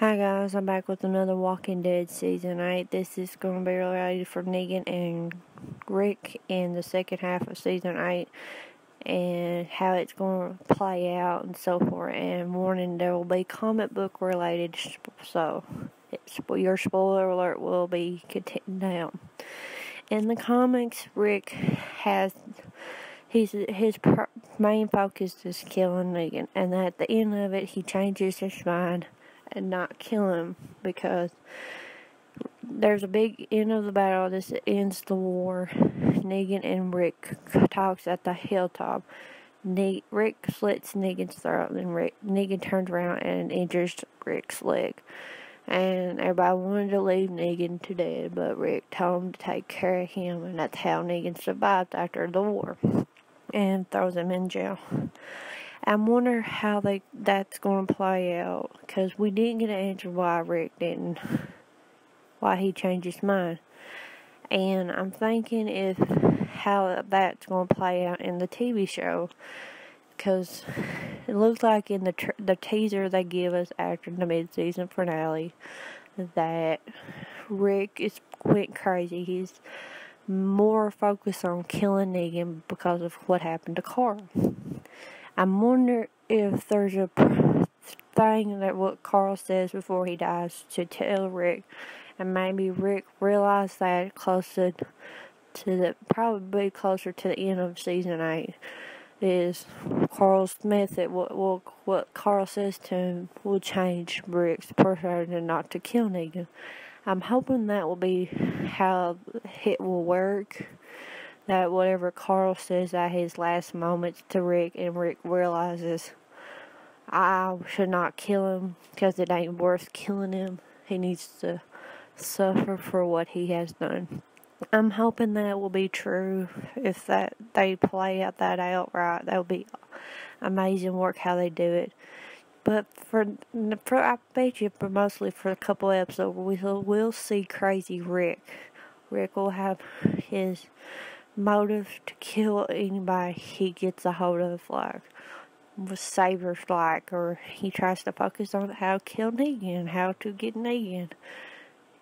Hi guys, I'm back with another Walking Dead season 8. This is going to be related for Negan and Rick in the second half of season 8 and how it's going to play out and so forth. And warning, there will be comic book related, so your spoiler alert will be continued down. In the comics, Rick has he's his main focus is killing Negan, and at the end of it, he changes his mind and not kill him because there's a big end of the battle. This ends the war. Negan and Rick talks at the hilltop. Ne- Rick slits Negan's throat, and Rick Negan turns around and injures Rick's leg. And everybody wanted to leave Negan to dead, but Rick told him to take care of him, and that's how Negan survived after the war, and throws him in jail. I wonder how they that's going to play out because we didn't get an answer why Rick didn't, why he changed his mind, and I'm thinking if how that's going to play out in the TV show because it looks like in the the teaser they give us after the mid season finale that Rick is went crazy. He's more focused on killing Negan because of what happened to Carl. I wonder if there's a thing that what Carl says before he dies to tell Rick, and maybe Rick realized that closer to the probably closer to the end of season eight is Carl's method. What what what Carl says to him will change Rick's personality not to kill Negan. I'm hoping that will be how it will work that whatever Carl says at his last moments to Rick, and Rick realizes I should not kill him because it ain't worth killing him. He needs to suffer for what he has done. I'm hoping that will be true. If that they play out that out right, that will be amazing work how they do it. But for, for I bet you, for mostly for a couple episodes, we will we'll see crazy Rick. Rick will have his motive to kill anybody he gets a hold of, like with Saviors, like, or he tries to focus on how to kill Negan, how to get Negan,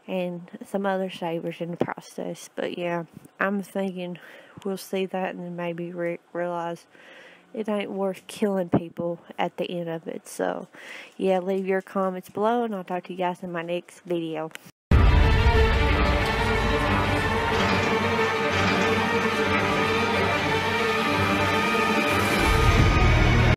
and some other Saviors in the process. But yeah, I'm thinking we'll see that, and then maybe realize it ain't worth killing people at the end of it. So, yeah, leave your comments below, and I'll talk to you guys in my next video.